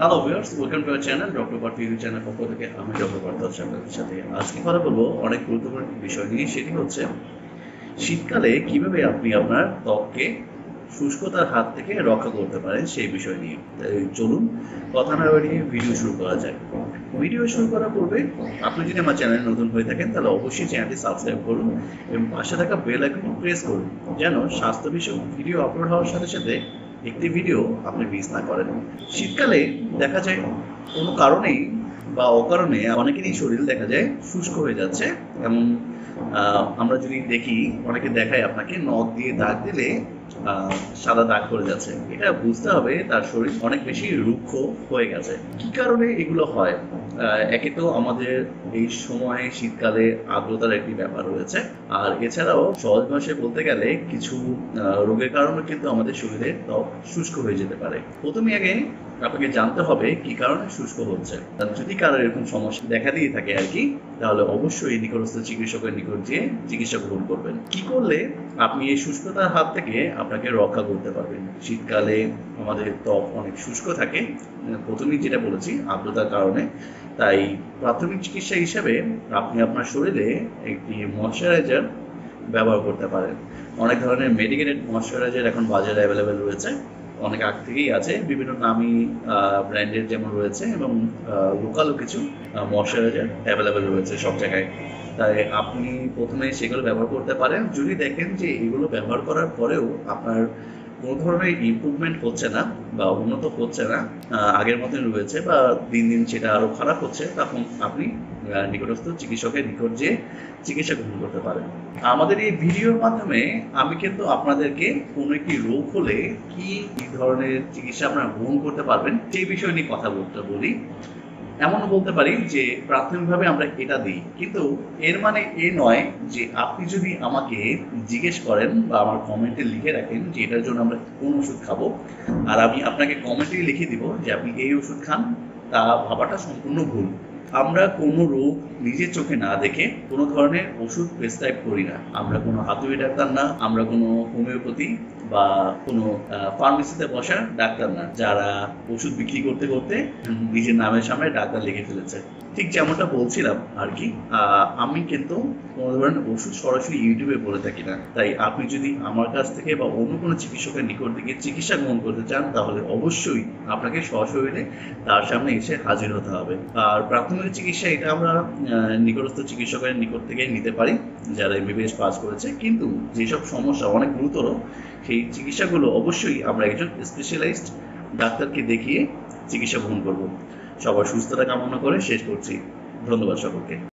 Hello viewers welcome to channel doctor Partha YouTube channel পক্ষ থেকে আমি ডক্টর পার্থ আছি আপনাদের সাথে। আজকে কথা বলব অনেক গুরুত্বপূর্ণ একটি বিষয় নিয়ে, সেটি হচ্ছে শীতকালে কীভাবে আপনি আপনার ত্বককে শুষ্কতার হাত থেকে রক্ষা করতে পারেন সেই বিষয় নিয়ে। তাই চলুন কথা না বাড়িয়ে ভিডিও শুরু করা যায় ভিডিও শুরু করার পূর্বে আপনি যদি আমার চ্যানেলে নতুন হয়ে থাকেন, তাহলে অবশ্যই চ্যানেলটি সাবস্ক্রাইব করুন এবং পাশে থাকা বেল আইকনটি প্রেস করুন, যেন স্বাস্থ্য বিষয়ক ভিডিও আপলোড হওয়ার সাথে সাথে একটি ভিডিও আপনি মিস না করেন। শীতকালে দেখা যায় কোনো কারণেই বা অকারণে অনেকেরই শরীর দেখা যায় শুষ্ক হয়ে যাচ্ছে এবং আমরা যদি দেখি, অনেকে দেখায় আপনাকে নখ দিয়ে দাগ দিলে সাদা দাগ পড়ে যাচ্ছে। এটা বুঝতে হবে তার শরীর অনেক বেশি রুক্ষ হয়ে গেছে। কি কারণে এগুলো হয়? একে তো আমাদের এই সময়ে শীতকালে আর্দ্রতার একটি ব্যাপার রয়েছে। আর এছাড়াও সহজ ভাষায় বলতে গেলে কিছু রোগের কারণে কিন্তু আমাদের শরীরে ত্বক শুষ্ক হয়ে যেতে পারে। প্রথমে আগে আপনাকে জানতে হবে কি কারণে শুষ্ক হচ্ছে। যদি কারও এরকম সমস্যা দেখা দিয়ে থাকে আর কি, তাহলে অবশ্যই নিকটস্থ চিকিৎসকের নিকট গিয়ে চিকিৎসা গ্রহণ করবেন। কি করলে আপনি এই শুষ্কতার হাত থেকে আপনাকে রক্ষা করতে পারবেন শীতকালে আমাদের ত্বক অনেক শুষ্ক থাকে। প্রথমেই যেটা বলেছি, আর্দ্রতার কারণে। তাই প্রাথমিক চিকিৎসা হিসাবে আপনি আপনার শরীরে একটি ময়শ্চারাইজার ব্যবহার করতে পারেন। অনেক ধরনের মেডিকেটেড ময়শ্চারাইজার এখন বাজারে অ্যাভেলেবেল রয়েছে। অনেক আগ থেকেই আছে। বিভিন্ন নামি ব্র্যান্ডের যেমন রয়েছে এবং লোকালও কিছু ময়শ্চারাইজার অ্যাভেলেবেল রয়েছে সব জায়গায়। তাই আপনি প্রথমে সেগুলো ব্যবহার করতে পারেন। যদি দেখেন যে এগুলো ব্যবহার করার পরেও আপনার কোনো ধরনের ইমপ্রুভমেন্ট হচ্ছে না বা উন্নত হচ্ছে না আগের মতন রয়েছে বা দিন দিন সেটা আরও খারাপ হচ্ছে, তখন আপনি নিকটস্থ চিকিৎসকের নিকট যেয়ে চিকিৎসা গ্রহণ করতে পারেন। আমাদের এই ভিডিওর মাধ্যমে আমি কিন্তু আপনাদেরকে কোনো একটি রোগ হলে কি ধরনের চিকিৎসা আপনারা গ্রহণ করতে পারবেন সেই বিষয় নিয়ে কথা বলতে বলি। এমনও বলতে পারি যে প্রাথমিকভাবে আমরা এটা দিই। কিন্তু এর মানে এ নয় যে আপনি যদি আমাকে জিজ্ঞেস করেন বা আমার কমেন্টে লিখে রাখেন যে এটার জন্য আমরা কোন ওষুধ খাব, আর আমি আপনাকে কমেন্টে লিখে দিব যে আপনি এই ওষুধ খান, তা ভাবাটা সম্পূর্ণ ভুল। আমরা কোনো রোগ নিজের চোখে না দেখে কোনো ধরনের ওষুধ প্রেসক্রাইব করি না। আমরা কোনো হাতুড়ি ডাক্তার না, আমরা কোনো হোমিওপ্যাথি বা কোনো ফার্মেসিতে বসা ডাক্তার না, যারা ওষুধ বিক্রি করতে করতে নিজের নামের সামনে ডাক্তার লিখে ফেলেছে। ঠিক যেমনটা বলছিলাম আর কি আমি কিন্তু কোনো ধরনের ওষুধ সরাসরি ইউটিউবে বলে থাকি না। তাই আপনি যদি আমার কাছ থেকে বা অন্য কোনো চিকিৎসকের নিকট থেকে চিকিৎসা গ্রহণ করতে চান, তাহলে অবশ্যই আপনাকে সশরীরে তার সামনে এসে হাজির হতে হবে। আর প্রাথমিক চিকিৎসা এটা আমরা নিকটস্থ চিকিৎসকের নিকট থেকে নিতে পারি, যারা এমবিবিএস পাস করেছে। কিন্তু যেসব সমস্যা অনেক গুরুতর, সেই চিকিৎসাগুলো অবশ্যই আমরা একজন স্পেশালাইজড ডাক্তারকে দেখিয়ে চিকিৎসা গ্রহণ করব। সবার সুস্থতা কামনা করে শেষ করছি। ধন্যবাদ সকলকে।